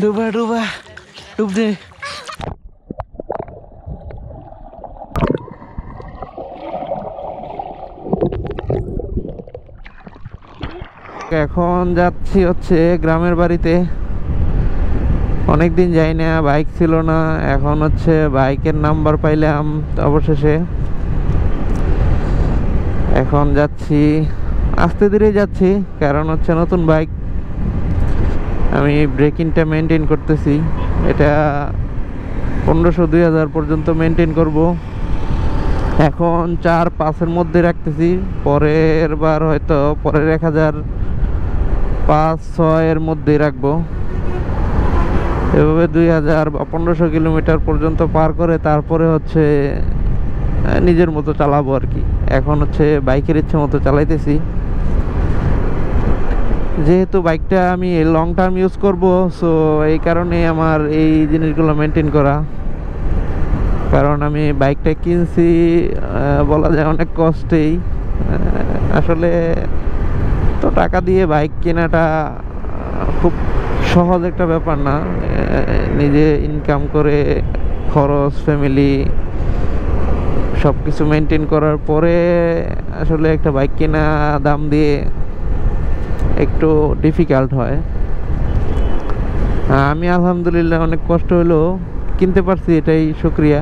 ডুবা ডুবা ডুব দে। এখন যাচ্ছি হচ্ছে গ্রামের বাড়িতে। অনেকদিন যাই না বাইক ছিল না। এখন হচ্ছে বাইকের নাম্বার পাইলাম অবশেষে। এখন যাচ্ছি, আস্তে ধীরে যাচ্ছি, কারণ হচ্ছে নতুন বাইক আমি ব্রেকিংটা মেনটেন করতেছি। এটা পনেরোশো দুই হাজার পর্যন্ত মেনটেন করব। এখন চার পাঁচের মধ্যে রাখতেছি। পরের বার হয়তো পরের এক হাজার পাঁচ, ছয়ের মধ্যেই রাখব। এভাবে দুই হাজার বা পনেরোশো কিলোমিটার পর্যন্ত পার করে তারপরে হচ্ছে নিজের মতো চালাবো আর কি। এখন হচ্ছে বাইকের ইচ্ছে মতো চালাইতেছি। যেহেতু বাইকটা আমি লং টার্ম ইউজ করব সো এই কারণে আমার এই জিনিসগুলো মেনটেন করা। কারণ আমি বাইকটা কিনছি বলা যায় অনেক কষ্টেই। আসলে তো টাকা দিয়ে বাইক কেনাটা খুব সহজ একটা ব্যাপার না। নিজে ইনকাম করে খরচ ফ্যামিলি সব কিছু মেনটেন করার পরে আসলে একটা বাইক কেনা, দাম দিয়ে একটু ডিফিকাল্ট হয়। আমি আলহামদুলিল্লাহ অনেক কষ্ট হলেও কিনতে পারছি এটাই শুক্রিয়া।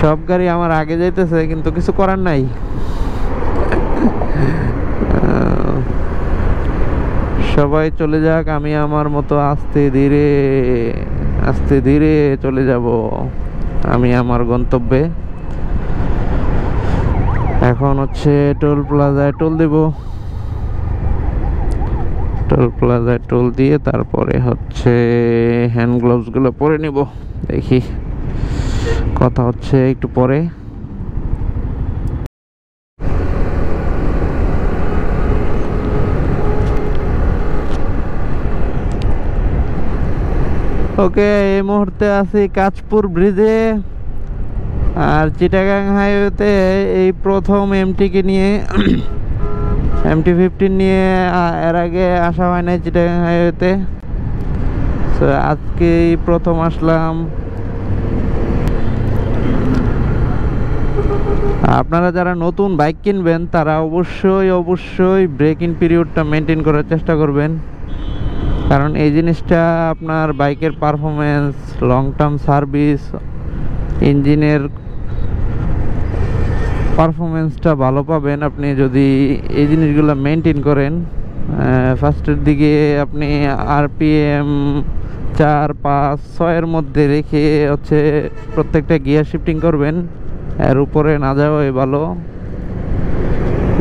সব গাড়ি আমার আগে যাইতেছে, কিন্তু কিছু করার নাই। সবাই চলে যাক, আমি আমার মতো আস্তে ধীরে আস্তে ধীরে চলে যাব। আমি আমার গন্তব্যে। এখন হচ্ছে টোল প্লাজায় টোল দেব। টোল প্লাজায় টোল দিয়ে তারপরে হচ্ছে হ্যান্ড গ্লোভসগুলো পরে নিব। দেখি, কথা হচ্ছে একটু পরে। ওকে, এই মুহূর্তে আছি কাঁচপুর ব্রিজে আর চিটাগাং হাইওয়েতে এই প্রথম এমটিকে নিয়ে এমটি ফিফটিন নিয়ে এর আগে আসা হয় নাই চিটাগাং হাইওয়েতে তো। আজকেই প্রথম আসলাম। আপনারা যারা নতুন বাইক কিনবেন, তারা অবশ্যই অবশ্যই ব্রেক পিরিয়ডটা মেনটেন করার চেষ্টা করবেন। কারণ এই জিনিসটা আপনার বাইকের পারফরমেন্স লং টার্ম সার্ভিস ইঞ্জিনের পারফরমেন্সটা ভালো পাবেন আপনি যদি এই জিনিসগুলো মেনটেন করেন। ফার্স্টের দিকে আপনি আরপিএম চার, পাঁচ, ছয়ের মধ্যে রেখে হচ্ছে প্রত্যেকটা গিয়ার শিফটিং করবেন। এর উপরে না যাওয়াই ভালো।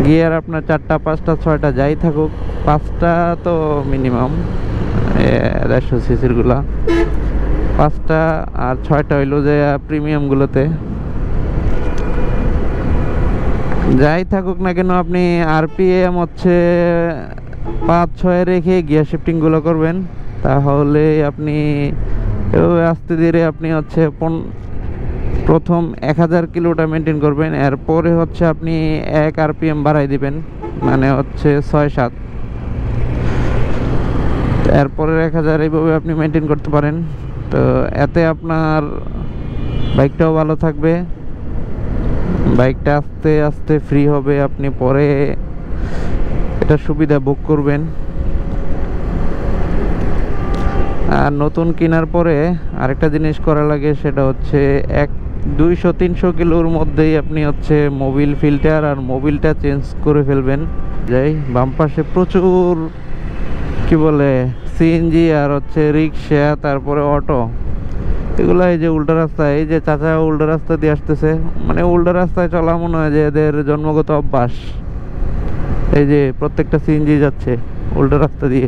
গিয়ার আপনার চারটা, পাঁচটা, ছয়টা যাই থাকুক, পাঁচটা তো মিনিমাম দেড়শো সিসিরগুলা পাঁচটা আর ছয়টা হইল যে প্রিমিয়ামগুলোতে যাই থাকুক না কেন, আপনি আরপিএম হচ্ছে পাঁচ, ছয় রেখে গিয়ার শিফটিংগুলো করবেন। তাহলে আপনি এভাবে আস্তে ধীরে আপনি হচ্ছে প্রথম এক হাজার কিলোটা মেনটেন করবেন। এরপরে হচ্ছে আপনি এক আরপিএম বাড়াই দিবেন। মানে হচ্ছে ছয়, সাত। এরপরের এক হাজার এইভাবে আপনি মেনটেন করতে পারেন। তো এতে আপনার বাইকটাও ভালো থাকবে। বাইকটা আস্তে আস্তে ফ্রি হবে, আপনি পরে এটা সুবিধা বুক করবেন। আর নতুন কেনার পরে আরেকটা জিনিস করা লাগে, সেটা হচ্ছে এক দুইশো, তিনশো কিলোর মধ্যেই আপনি হচ্ছে মোবিল ফিল্টার আর মোবিলটা চেঞ্জ করে ফেলবেন। যাই, বাম পাশে প্রচুর কি বলে সিএনজি আর হচ্ছে রিক্সা তারপরে অটো। এগুলো এই যে উল্টা রাস্তায় এই যে চাচা উল্টা রাস্তা দিয়ে আসতেছে মানে উল্টা রাস্তায় চলা মনে হয় যে এদের জন্মগত অভ্যাস। এই যে প্রত্যেকটা সিএনজি যাচ্ছে উল্টা রাস্তা দিয়ে।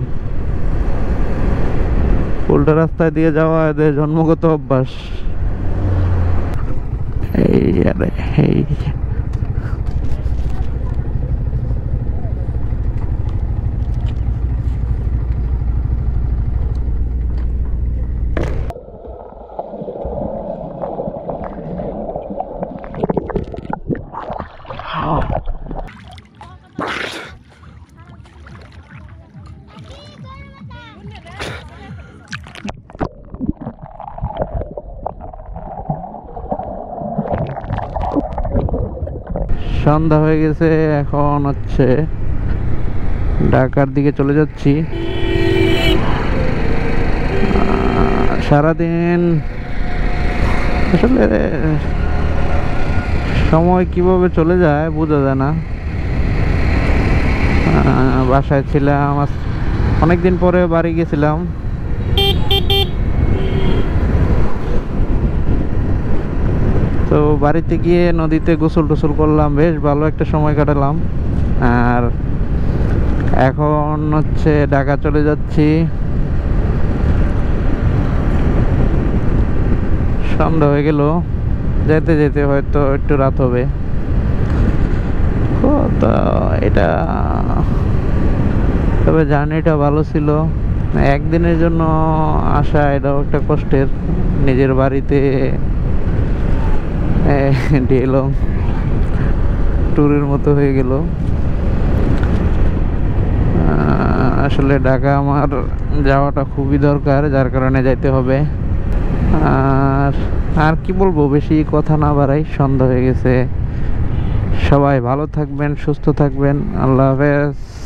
উল্টা রাস্তায় দিয়ে যাওয়া এদের জন্মগত অভ্যাস। এই এই সন্ধ্যা হয়ে গেছে, এখন হচ্ছে ঢাকার দিকে চলে যাচ্ছি। সারাদিন আসলে সময় কীভাবে চলে যায় বোঝা যায় না। বাসায় ছিলাম অনেকদিন পরে বাড়ি গেছিলাম। তো বাড়িতে গিয়ে নদীতে গোসল টোসল করলাম, বেশ ভালো একটা সময় কাটালাম। আর এখন হচ্ছে ঢাকা চলে যাচ্ছি। সন্ধ্যা হয়ে গেল। যেতে যেতে হয়তো একটু রাত হবে। তো এটা তবে জার্নিটা ভালো ছিল। একদিনের জন্য আসা এটাও একটা কষ্টের। নিজের বাড়িতে এলো ট্যুরের মতো হয়ে গেল। আসলে ঢাকা আমার যাওয়াটা খুবই দরকার, যার কারণে যাইতে হবে। আর আর কি বলব, বেশি কথা না বাড়াই, সন্ধ্যা হয়ে গেছে। সবাই ভালো থাকবেন, সুস্থ থাকবেন। আল্লাহ হাফেজ।